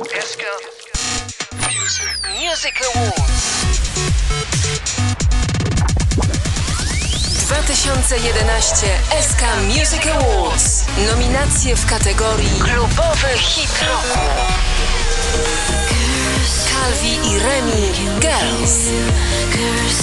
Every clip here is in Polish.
Disco Music, Music Awards 2011 SK Music Awards. Nominacje w kategorii Klubowy Hit Roku. Calvi i Remi Girls. Girls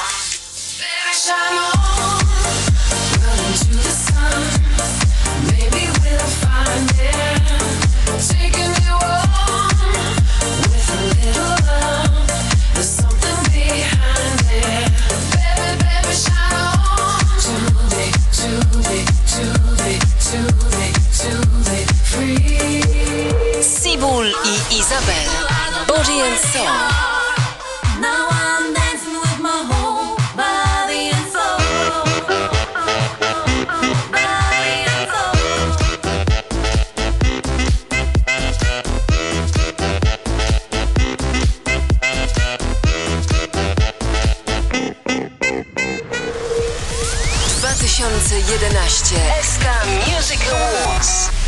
Sibul i Izabel. Body and Soul. 2011 SK Music Awards.